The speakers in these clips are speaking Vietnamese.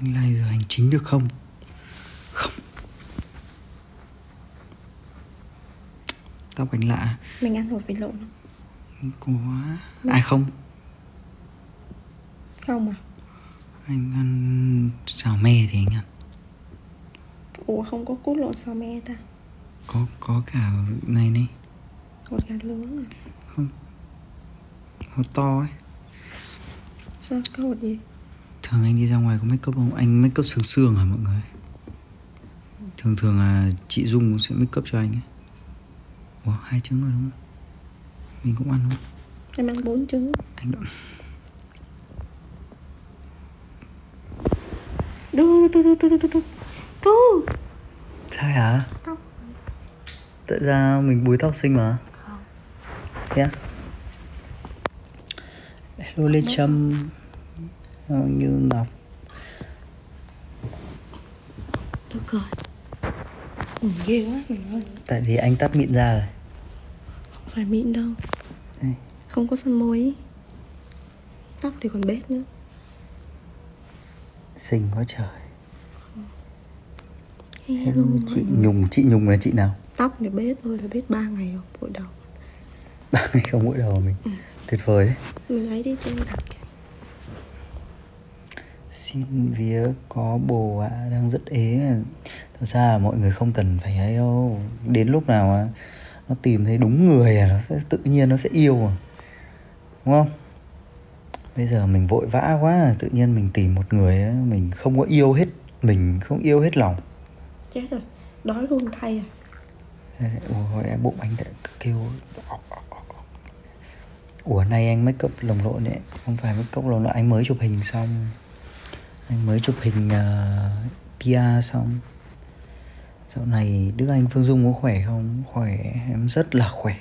Anh lai giờ hành chính được không? Không Tóc anh lạ Mình ăn hột vịt lộn không? Có Ai không? Không à? Anh ăn xào me thì anh ăn Ủa không có cút lộn sao me ta? Có có cả này này Hột gà luống à? Hột to ấy Sao có hột gì? Thường anh đi ra ngoài có make up không? Anh make up sương sương hả mọi người? Thường thường là chị Dung sẽ make up cho anh ấy Ủa hai trứng rồi đúng không? Mình cũng ăn không? Em ăn bốn trứng Anh đã... Đu đu đu đu đu đu đu Sai hả? Tóc. Tại ra mình búi tóc xinh mà Không Thế á? Hello Lê Trâm Như Ngọc Tôi cười. Ừ, ghê quá mình ơi Tại vì anh tắt mịn ra rồi. Không phải mịn đâu. Đây. Không có son môi ý. Tóc thì còn bết nữa. Xinh quá trời. Hello Chị Nhung, chị Nhung là chị nào? Tóc thì bết thôi là bết 3 ngày rồi Bội đầu. Ba ngày không mỗi đầu mình? Tuyệt vời. Đấy Mình ấy đi trên đặt kìa Xin vía có bồ ạ đang rất ế. Thật ra là mọi người không cần phải ấy đâu. Đến lúc nào mà nó tìm thấy đúng người à, Nó sẽ tự nhiên nó sẽ yêu à. Đúng không? Bây giờ mình vội vã quá à, Tự nhiên mình tìm một người á, Mình không có yêu hết Mình không yêu hết lòng. Chết rồi Đói luôn thay à. Ủa em bụng anh đã kêu. Ủa nay anh make up lồng lộn đấy Không phải make up lồng lộn Anh mới chụp hình xong anh mới chụp hình à, uh, PR xong Dạo này Đức Anh Phương Dung có khỏe không? Khỏe Em rất là khỏe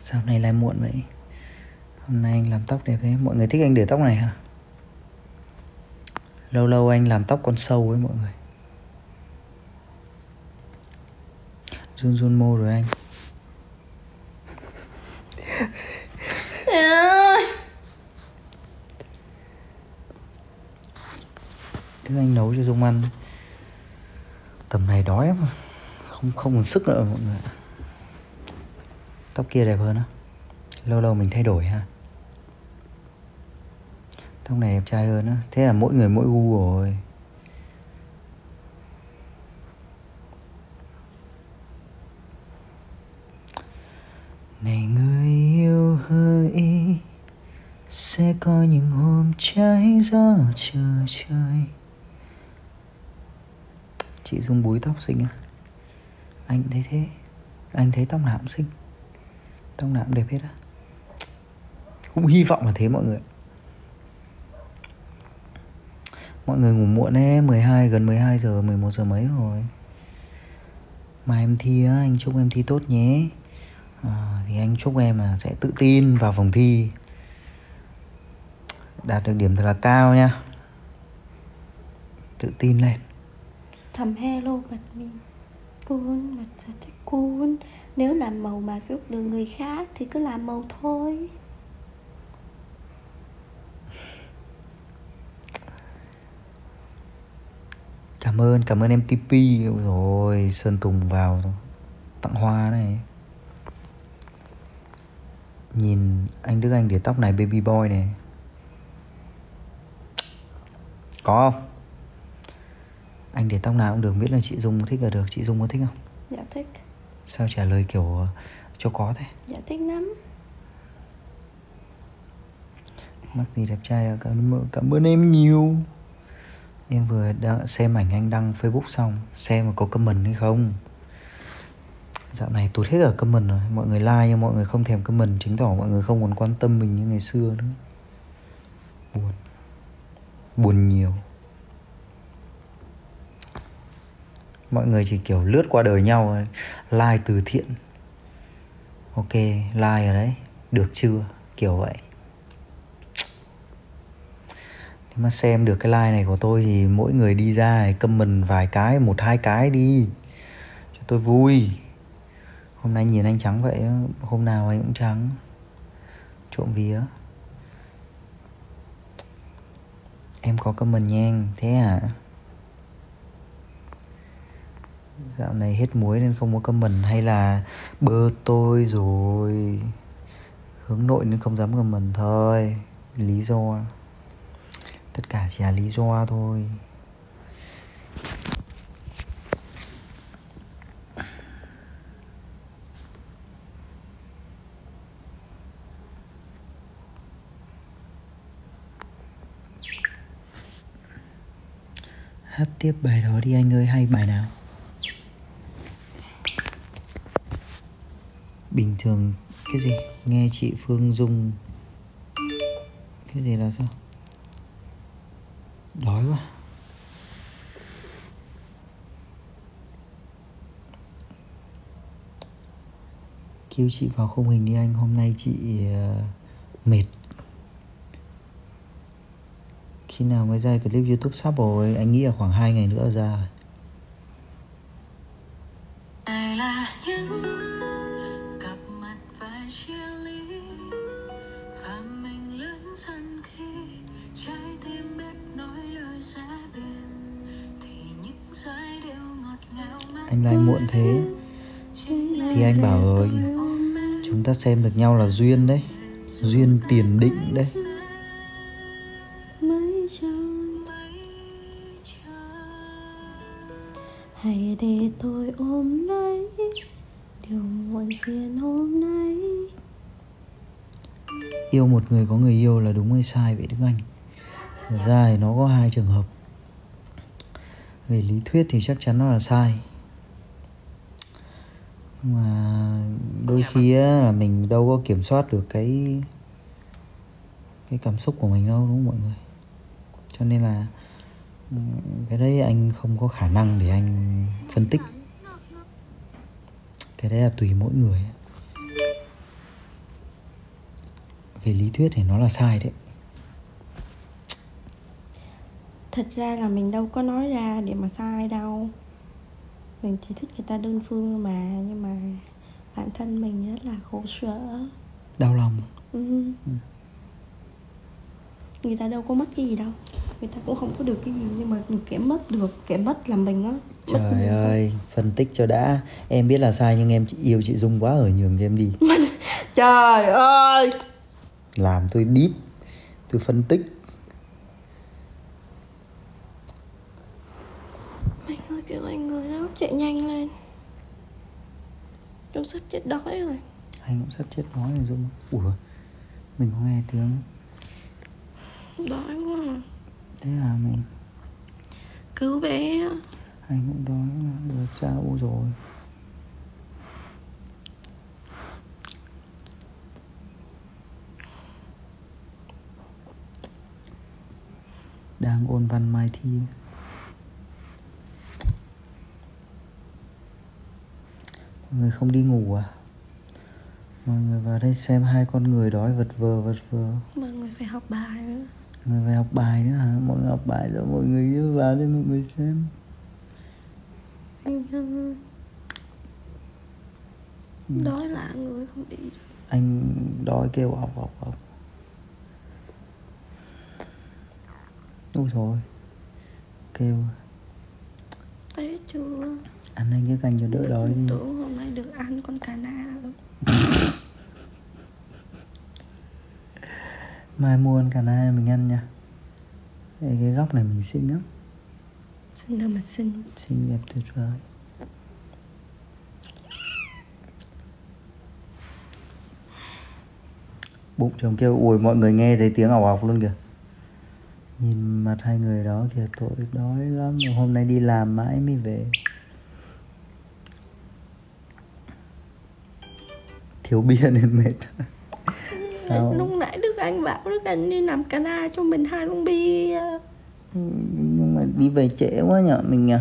Sao này lại muộn vậy? Hôm nay anh làm tóc đẹp thế Mọi người thích anh để tóc này hả? Lâu lâu anh làm tóc con sâu ấy mọi người Run run mô rồi anh cứ anh nấu cho Dung ăn. Tầm này đói mà Không không còn sức nữa, mọi người. Tóc kia đẹp hơn á. Lâu lâu mình thay đổi ha. Tóc này đẹp trai hơn á. Thế là mỗi người mỗi gu rồi. Này người yêu hỡi Sẽ có những hôm trái gió chờ trời. Chị Dung búi tóc xinh à? Anh thấy thế. Anh thấy tóc nào cũng xinh. Tóc nào cũng đẹp hết á. Cũng hy vọng là thế mọi người Mọi người ngủ muộn ấy 12 gần 12 giờ 11 giờ mấy rồi? Mà em thi á Anh chúc em thi tốt nhé. À, Thì anh chúc em là sẽ tự tin vào phòng thi. Đạt được điểm thật là cao nha. Tự tin lên. Thầm hello mặt mình. Cuốn mặt thật thích cuốn Nếu làm màu mà giúp được người khác Thì cứ làm màu thôi. Cảm ơn, cảm ơn em TP Rồi, Sơn Tùng vào tặng hoa này. Nhìn anh Đức Anh để tóc này baby boy này. Có không? Anh để tóc nào cũng được miễn là chị Dung thích là được. Chị Dung có thích không? Dạ thích. Sao trả lời kiểu ờ, cho có thế? Dạ thích lắm. Mắc gì đẹp trai à? cảm, ơn- cảm ơn em nhiều. Em vừa đã xem ảnh anh đăng Facebook xong Xem mà có comment hay không? Dạo này tụt hết ở comment rồi. Mọi người like nhưng mọi người không thèm comment Chứng tỏ mọi người không còn quan tâm mình như ngày xưa nữa. Buồn. Buồn nhiều Mọi người chỉ kiểu lướt qua đời nhau. Like từ thiện. Ok, like ở đấy. Được chưa? Kiểu vậy. Nếu mà xem được cái like này của tôi Thì mỗi người đi ra comment vài cái, Một, hai cái đi. Cho tôi vui. Hôm nay nhìn anh trắng vậy Hôm nào anh cũng trắng. Trộm vía. Em có comment nhanh Thế à? Dạo này hết muối nên không có comment Hay là bơ tôi rồi. Hướng nội nên không dám comment thôi. Lý do. Tất cả chỉ là lý do thôi. Hát tiếp bài đó đi anh ơi, hay bài nào? Bình thường. Cái gì? Nghe chị Phương Dung. Cái gì là sao? Đói quá. Cứu chị vào khung hình đi anh. Hôm nay chị uh, mệt. Khi nào mới ra clip youtube sắp rồi? Anh nghĩ là khoảng 2 ngày nữa ra Anh lại muộn thế. Thì anh bảo rồi Chúng ta xem được nhau là duyên đấy Duyên tiền định đấy. Hãy để tôi ôm lấy điều muộn phiền hôm nay. Yêu một người có người yêu là đúng hay sai vậy Đức Anh? Thật ra thì nó có hai trường hợp. Về lý thuyết thì chắc chắn nó là sai mà đôi khi á, là mình đâu có kiểm soát được cái cái cảm xúc của mình đâu đúng không mọi người? Cho nên là ừ, cái đấy anh không có khả năng để anh phân tích. Cái đấy là tùy mỗi người. Về lý thuyết thì nó là sai đấy. Thật ra là mình đâu có nói ra để mà sai đâu mình chỉ thích người ta đơn phương mà nhưng mà bản thân mình rất là khổ sở. Đau lòng. Ừ. người ta đâu có mất cái gì đâu. Người ta cũng không có được cái gì nhưng mà kẻ mất được kẻ mất là mình á. Trời mình. ơi phân tích cho đã. Em biết là sai nhưng em yêu chị dung quá ở nhường cho em đi. Trời ơi! Làm tôi deep tôi phân tích Mày ơi kêu anh người đó chạy nhanh lên. Chúng sắp chết đói rồi. Anh cũng sắp chết nói rồi dung. Ủa mình có nghe tiếng Đói quá à. thế à mình? Cứu bé anh cũng đói mà. rồi sao rồi. Đang ôn văn mai thi người không đi ngủ à? Mọi người vào đây xem hai con người đói vật vờ vật vờ. Mọi người phải học bài nữa. Người về học bài nữa hả? Mọi người học bài rồi mọi người cứ vào đây mọi người xem. Anh ơi Đói lạ người không đi được. Anh đói kêu học học học ôi rồi kêu. Té chưa ăn anh cái canh cho đỡ đói đi. Tưởng hôm nay được ăn con cà na. Mai mua ăn cả na mình ăn nha. Ê, cái góc này mình xinh lắm. Xinh đâu mà xinh. Xinh đẹp tuyệt vời. Bụng chồng kêu ui mọi người nghe thấy tiếng ảo ọc luôn kìa. Nhìn mặt hai người đó kìa tội đói lắm. Hôm nay đi làm mãi mới về thiếu bia nên mệt. Sao? Lúc nãy Đức Anh bảo Đức Anh đi làm cà na cho mình hai lon bia. Nhưng mà đi về trễ quá nhở mình nhỉ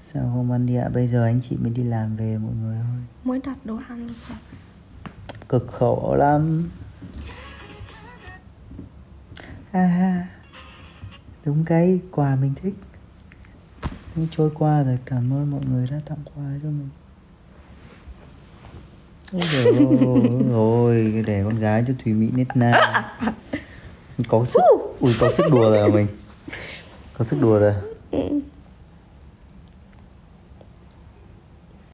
sao không ăn đi ạ? Bây giờ anh chị mới đi làm về mọi người ơi. Mới đặt đồ ăn cực khổ lắm. Ha đúng cái quà mình thích. Trôi qua rồi cảm ơn mọi người đã tặng quà cho mình Ôi rồi cái đẻ con gái cho Thùy Mỹ nết na. Có sức, ui, có sức đùa rồi à mình? Có sức đùa rồi. À? Ừ.